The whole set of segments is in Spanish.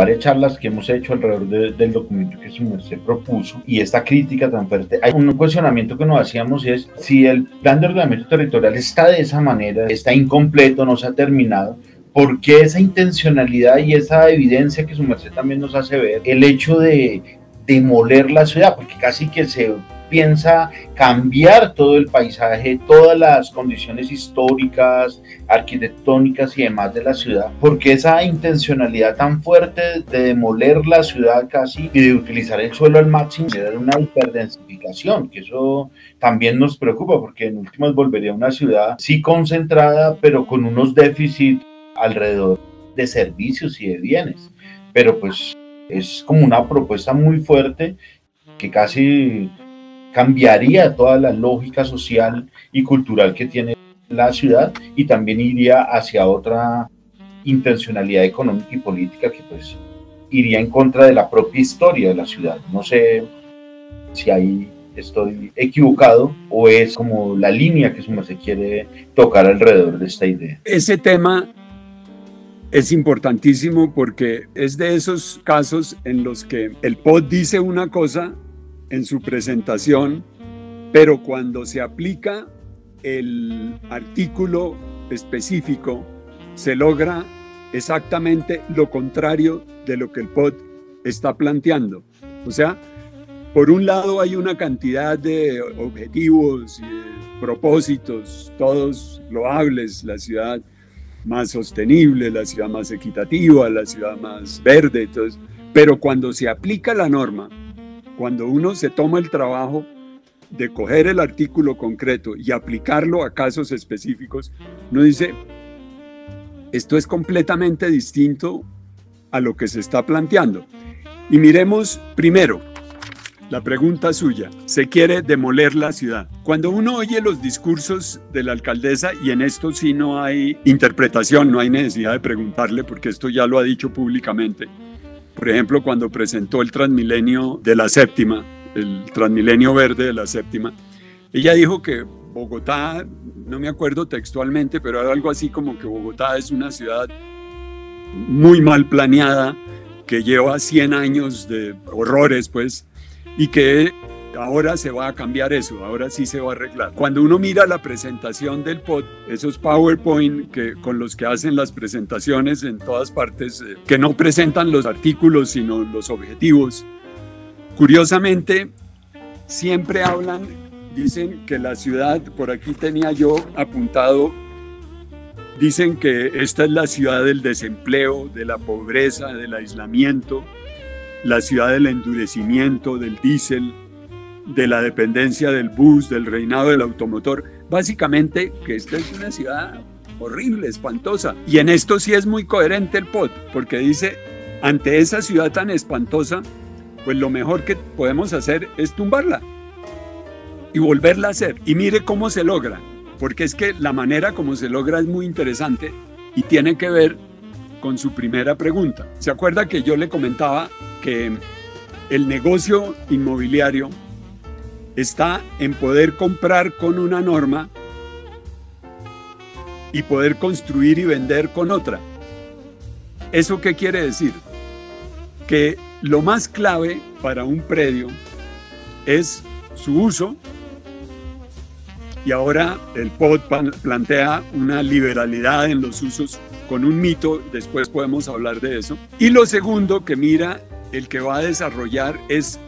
varias charlas que hemos hecho alrededor del documento que se propuso y esta crítica tan fuerte. Hay un cuestionamiento que nos hacíamos es si el plan de ordenamiento territorial está de esa manera, está incompleto, no se ha terminado, ¿por qué esa intencionalidad y esa evidencia que su merced también nos hace ver, el hecho de demoler la ciudad? Porque casi que se piensa cambiar todo el paisaje, todas las condiciones históricas, arquitectónicas y demás de la ciudad, porque esa intencionalidad tan fuerte de demoler la ciudad casi y de utilizar el suelo al máximo, dar una hiperdensificación, que eso también nos preocupa, porque en últimas volvería a una ciudad sí concentrada, pero con unos déficits alrededor de servicios y de bienes. Pero pues es como una propuesta muy fuerte que casi cambiaría toda la lógica social y cultural que tiene la ciudad y también iría hacia otra intencionalidad económica y política que pues iría en contra de la propia historia de la ciudad. No sé si ahí estoy equivocado o es como la línea que se quiere tocar alrededor de esta idea. Ese tema es importantísimo porque es de esos casos en los que el POD dice una cosa en su presentación, pero cuando se aplica el artículo específico, se logra exactamente lo contrario de lo que el POD está planteando. O sea, por un lado hay una cantidad de objetivos y propósitos, todos loables, la ciudad más sostenible, la ciudad más equitativa, la ciudad más verde, entonces, pero cuando se aplica la norma, cuando uno se toma el trabajo de coger el artículo concreto y aplicarlo a casos específicos, uno dice, esto es completamente distinto a lo que se está planteando. Y miremos primero la pregunta suya. Se quiere demoler la ciudad. Cuando uno oye los discursos de la alcaldesa, y en esto sí no hay interpretación, no hay necesidad de preguntarle, porque esto ya lo ha dicho públicamente, por ejemplo, cuando presentó el Transmilenio de la séptima, el Transmilenio verde de la séptima, ella dijo que Bogotá, no me acuerdo textualmente, pero era algo así como que Bogotá es una ciudad muy mal planeada, que lleva 100 años de horrores, pues, y que Ahora se va a cambiar eso, ahora sí se va a arreglar. Cuando uno mira la presentación del POD, esos PowerPoint que, con los que hacen las presentaciones en todas partes, eh, que no presentan los artículos, sino los objetivos, curiosamente, siempre hablan, dicen que la ciudad, por aquí tenía yo apuntado, dicen que esta es la ciudad del desempleo, de la pobreza, del aislamiento, la ciudad del endurecimiento, del diésel, de la dependencia del bus, del reinado del automotor. Básicamente que esta es una ciudad horrible, espantosa. Y en esto sí es muy coherente el POT, porque dice, ante esa ciudad tan espantosa, pues lo mejor que podemos hacer es tumbarla y volverla a hacer. Y mire cómo se logra, porque es que la manera como se logra es muy interesante y tiene que ver con su primera pregunta. ¿Se acuerda que yo le comentaba que el negocio inmobiliario está en poder comprar con una norma y poder construir y vender con otra. ¿Eso qué quiere decir? Que lo más clave para un predio es su uso y ahora el POD plantea una liberalidad en los usos con un mito, después podemos hablar de eso. Y lo segundo que mira el que va a desarrollar es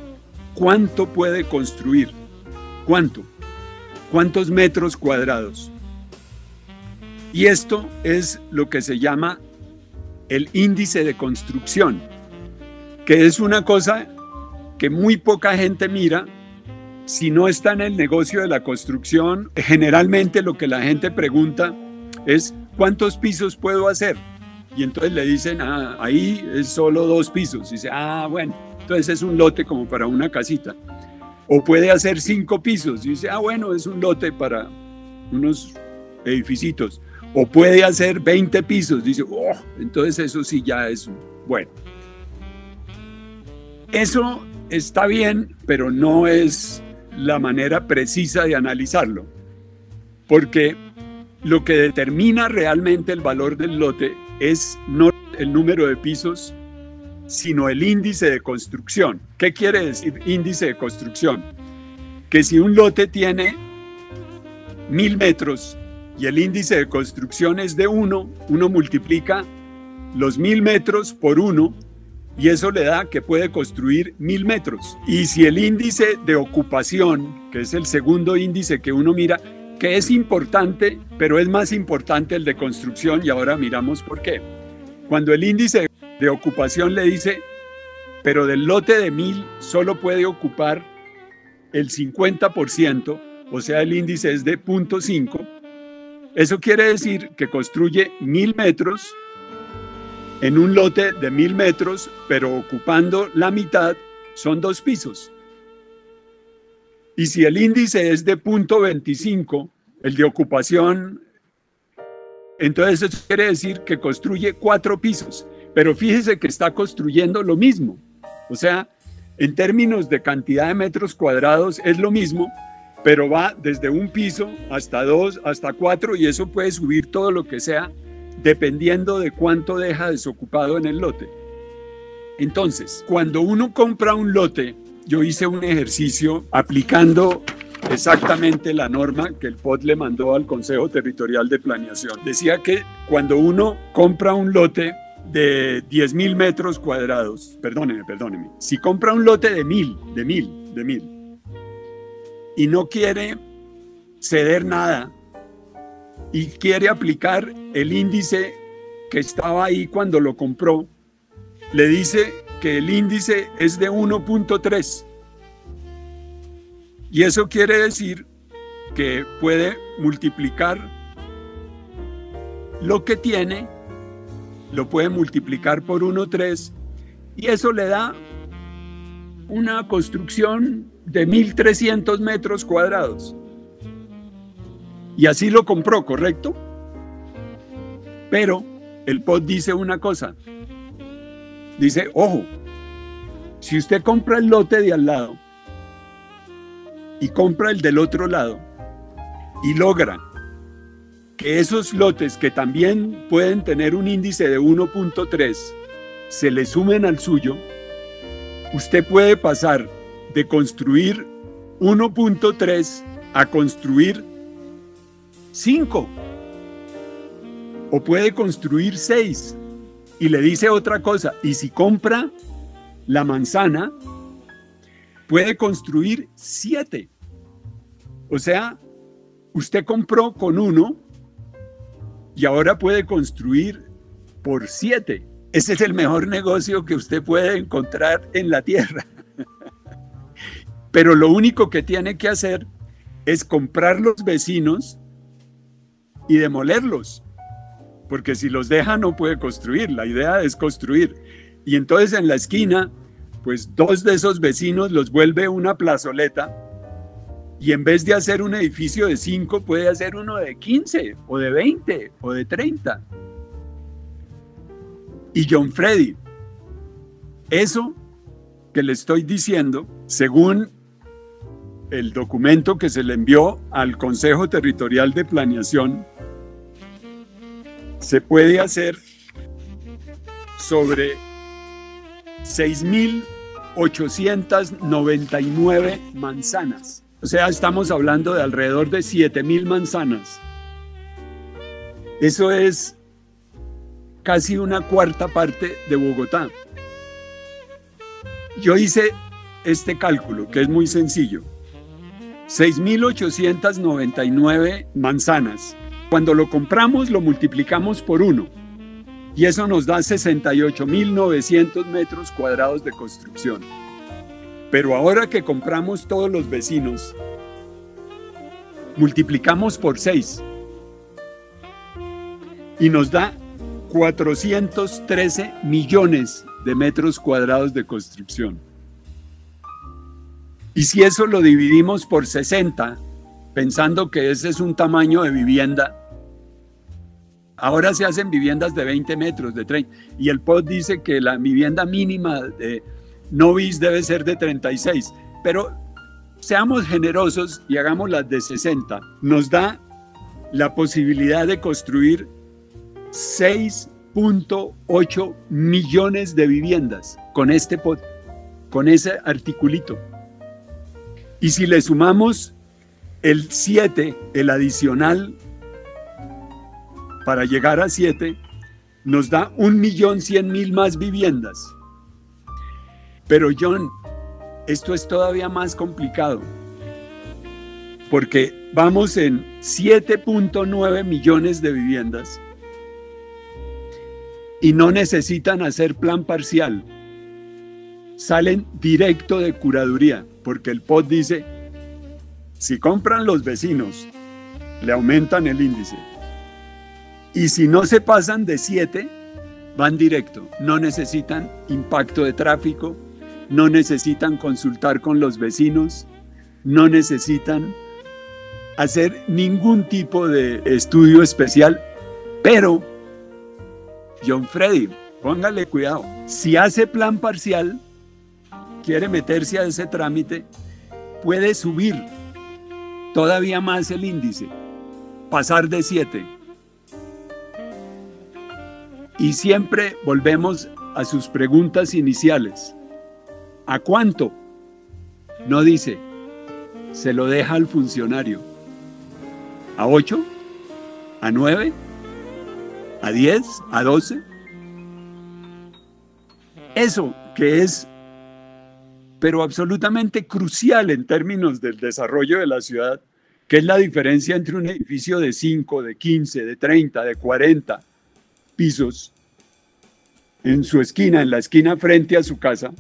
cuánto puede construir. ¿Cuánto? ¿Cuántos metros cuadrados? Y esto es lo que se llama el índice de construcción, que es una cosa que muy poca gente mira. Si no está en el negocio de la construcción, generalmente lo que la gente pregunta es ¿cuántos pisos puedo hacer? Y entonces le dicen, ah, ahí es solo dos pisos. Y dice, ah, bueno, entonces es un lote como para una casita. O puede hacer cinco pisos. Y dice, ah, bueno, es un lote para unos edificios. O puede hacer 20 pisos. Dice, oh, entonces eso sí ya es bueno. Eso está bien, pero no es la manera precisa de analizarlo. Porque lo que determina realmente el valor del lote es no el número de pisos, sino el índice de construcción. ¿Qué quiere decir índice de construcción? Que si un lote tiene mil metros y el índice de construcción es de uno, uno multiplica los mil metros por uno y eso le da que puede construir mil metros. Y si el índice de ocupación, que es el segundo índice que uno mira, que es importante, pero es más importante el de construcción y ahora miramos por qué. Cuando el índice de ocupación le dice, pero del lote de mil solo puede ocupar el 50%, o sea, el índice es de 0.5, eso quiere decir que construye mil metros en un lote de mil metros, pero ocupando la mitad, son dos pisos. Y si el índice es de punto 25, el de ocupación, entonces eso quiere decir que construye cuatro pisos. Pero fíjese que está construyendo lo mismo. O sea, en términos de cantidad de metros cuadrados es lo mismo, pero va desde un piso hasta dos, hasta cuatro, y eso puede subir todo lo que sea, dependiendo de cuánto deja desocupado en el lote. Entonces, cuando uno compra un lote, yo hice un ejercicio aplicando exactamente la norma que el POT le mandó al Consejo Territorial de Planeación. Decía que cuando uno compra un lote de 10 mil metros cuadrados, perdóneme, perdóneme, si compra un lote de mil, de mil, de mil, y no quiere ceder nada y quiere aplicar el índice que estaba ahí cuando lo compró, le dice que el índice es de 1.3. Y eso quiere decir que puede multiplicar lo que tiene, lo puede multiplicar por 1.3 y eso le da una construcción de 1.300 metros cuadrados. Y así lo compró, ¿correcto? Pero el POT dice una cosa. Dice, ojo, si usted compra el lote de al lado y compra el del otro lado y logra que esos lotes que también pueden tener un índice de 1.3 se le sumen al suyo, usted puede pasar de construir 1.3 a construir 5. O puede construir 6. Y le dice otra cosa, y si compra la manzana, puede construir 7. O sea, usted compró con 1 y ahora puede construir por 7. Ese es el mejor negocio que usted puede encontrar en la tierra. Pero lo único que tiene que hacer es comprar los vecinos y demolerlos. Porque si los deja no puede construir. La idea es construir. Y entonces en la esquina, pues dos de esos vecinos los vuelve una plazoleta. Y en vez de hacer un edificio de 5, puede hacer uno de 15 o de 20 o de 30. Y John Freddy, eso que le estoy diciendo, según el documento que se le envió al Consejo Territorial de Planeación se puede hacer sobre 6.899 manzanas. O sea, estamos hablando de alrededor de 7.000 manzanas. Eso es casi una cuarta parte de Bogotá. Yo hice este cálculo, que es muy sencillo. 6.899 manzanas. Cuando lo compramos lo multiplicamos por uno y eso nos da 68.900 metros cuadrados de construcción. Pero ahora que compramos todos los vecinos, multiplicamos por 6 y nos da 413 millones de metros cuadrados de construcción. Y si eso lo dividimos por 60, pensando que ese es un tamaño de vivienda, ahora se hacen viviendas de 20 metros, de 30, y el POT dice que la vivienda mínima de novis debe ser de 36, pero seamos generosos y hagamos las de 60. Nos da la posibilidad de construir 6 7.8 millones de viviendas con este pod, con ese articulito. Y si le sumamos el 7, el adicional, para llegar a 7, nos da un millón cien mil más viviendas. Pero John, esto es todavía más complicado, porque vamos en 7.9 millones de viviendas y no necesitan hacer plan parcial. Salen directo de curaduría, porque el POT dice, si compran los vecinos, le aumentan el índice. Y si no se pasan de 7, van directo. No necesitan impacto de tráfico, no necesitan consultar con los vecinos, no necesitan hacer ningún tipo de estudio especial, pero John Freddy, póngale cuidado, si hace plan parcial, quiere meterse a ese trámite, puede subir todavía más el índice, pasar de 7. Y siempre volvemos a sus preguntas iniciales. ¿A cuánto? No dice, se lo deja al funcionario. ¿A 8? ¿A 9? ¿A 10? ¿A 12? Eso que es, pero absolutamente crucial en términos del desarrollo de la ciudad, que es la diferencia entre un edificio de 5, de 15, de 30, de 40 pisos en su esquina, en la esquina frente a su casa,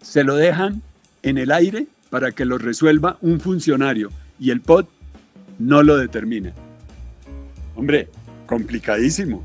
se lo dejan en el aire para que lo resuelva un funcionario y el POT no lo determina. Hombre, complicadísimo.